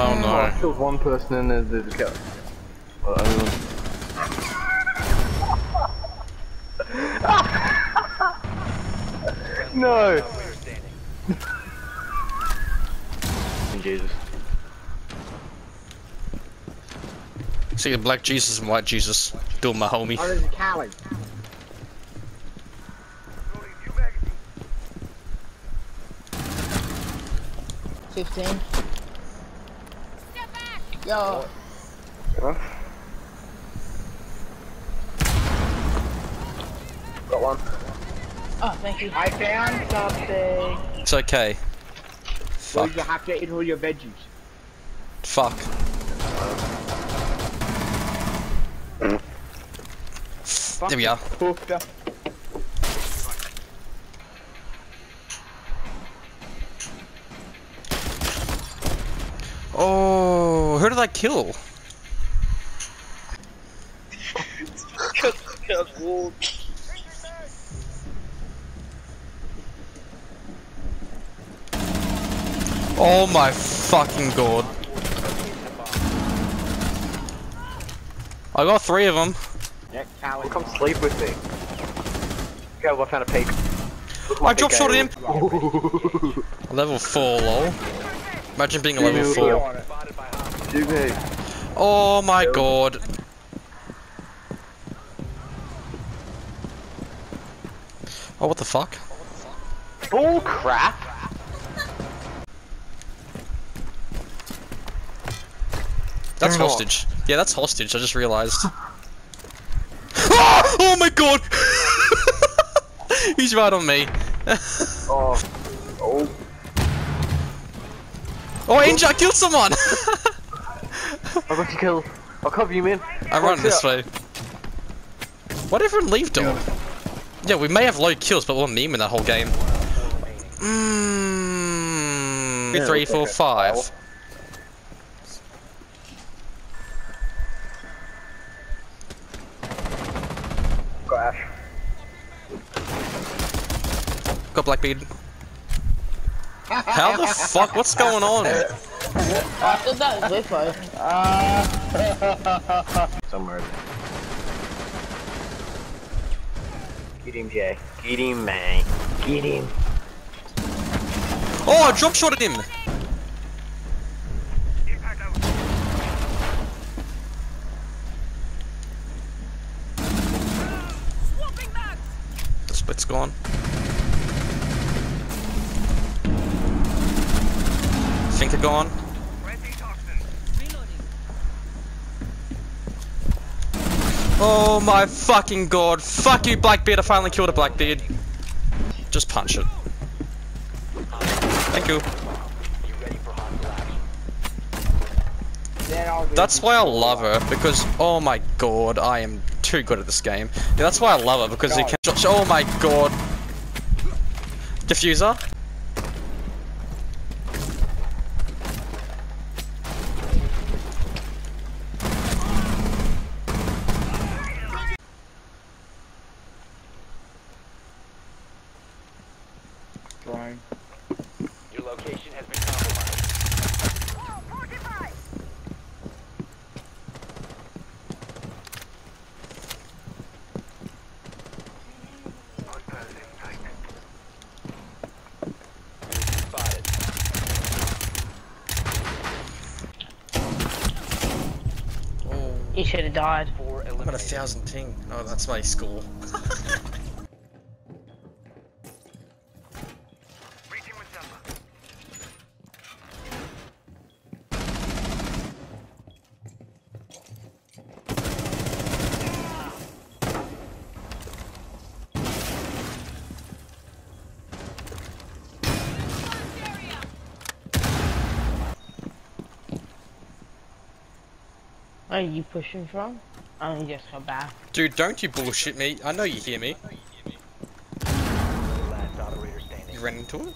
Oh Oh, I no. killed one person and then there's a kill. Well, I no! Jesus. See the black Jesus and white Jesus. Doing my homie. Oh, there's a coward. Fifteen. Yo. Got one. Oh, thank you. I found something. It's okay. Well, Fuck. you have to eat all your veggies. Fuck. There we are. Cooked. Oh, who did I kill? Oh my fucking god. I got three of them. Yeah, coward. Come sleep with me. Okay, well, I found a peak. Look at my I drop peak shot him. Level 4, lol. Imagine being a level 4. Oh my god. Oh, what the fuck? Bull crap! That's off. hostage. Yeah, that's hostage, I just realized. Ah! oh my god! He's right on me. Oh. Oh. Oh, Angel, I killed someone! I got you killed. I'll cover you, man. I run running this way. Why did everyone leave, dog? Yeah, we may have low kills, but we're memeing that whole game. Mmm. Yeah, three, looks four, five. tile. Got Blackbeard. How the fuck? What's going on? I thought that was Whippo. Uh, somewhere. Get him, Jay. Get him, man. Get him. Oh, I drop shotted him! The split's gone. Think they're gone. Oh my fucking god. Fuck you, Blackbeard. I finally killed a Blackbeard. Just punch it. Thank you. Then I'll do That's why I love her, because, oh my god, I am too good at this game. Yeah, that's why I love her, because you can just, oh my god. Diffuser? Should have died. I'm at a thousand ting. Oh, that's my score. are you pushing from? I only just got back. Dude, don't you bullshit me. I know you hear me. Last operator standing. You ran into it?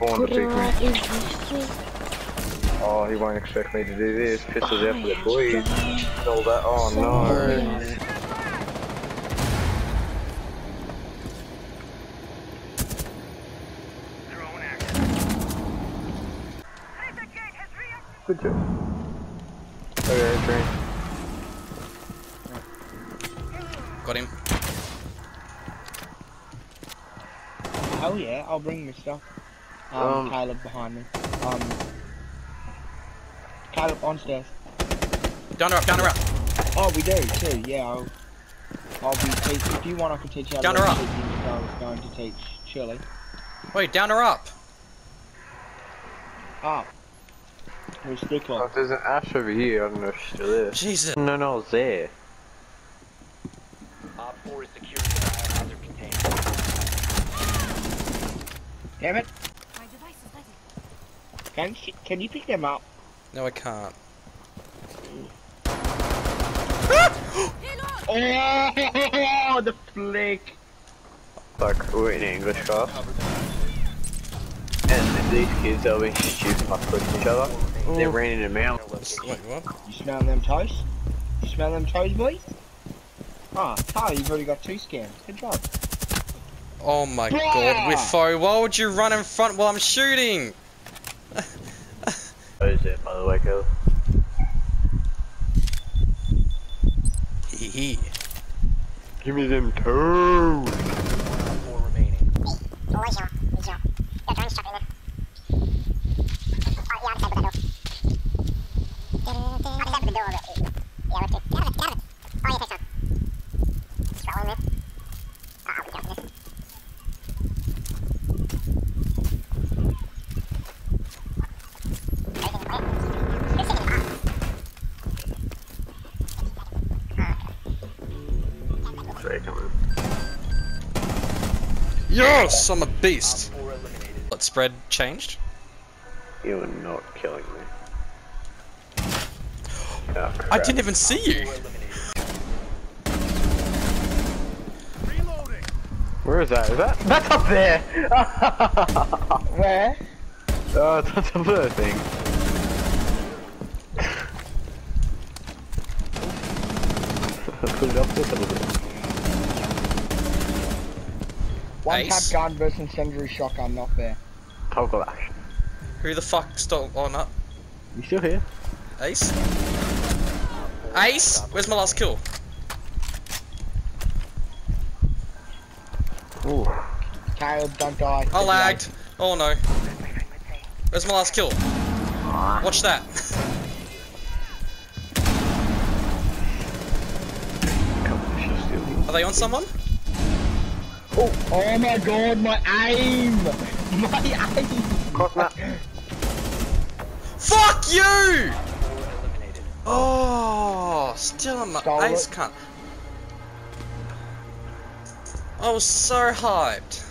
Trying to spawn. Oh, he won't expect me to do this. Pistols out for the boys. And all that. Oh no. Good job. Okay, train. Got him. Oh yeah, I'll bring my stuff. Um, Um, Caleb behind me. Um, Caleb on stairs. Down her up, down her up. Oh, we do too. Yeah, I'll, I'll be teach. If you want, I can teach you how Down to her up. teach you I was going to teach Chili. Wait, down her up. Ah, we're Oh, there's an ash over here, I don't know if she's still there. Jesus. No, no, I was there. Op 4 is securing the biohazard container. Damn it! My device is ready. Can you, can you pick them up? No, I can't. Oh, the flick! Like, we're in English class. And these kids are being stupid by pushing each other. They ran into me. Wait, what? You smell them toes? You smell them toes, boys? Ah, Tyler, you've already got two scans. Good job. Oh my god, with foe, why would you run in front while I'm shooting? What is it, by the way, Caleb? Hee hee. Give me them toes! One on four remaining. Sorry, Yes, I'm a beast. 4 eliminated. What spread changed? You are not killing me. Oh. I didn't even see you. Where is that? Is that? That's up there! Where? oh, that's a blur thing. Put it up there a little bit. One Ace. tap gun versus incendiary shotgun, not fair. Toggle action. Who the fuck stole? Oh, on up? You still here? Ace? Ace? Where's my last kill? Ooh. Caleb, don't die. I lagged. Oh no. Where's my last kill? Watch that. Come on, she's still here. Are they on someone? Oh, oh my god, my aim! My aim! Cosma. Fuck you! Oh, still on my Stole ace it. cunt. I was so hyped.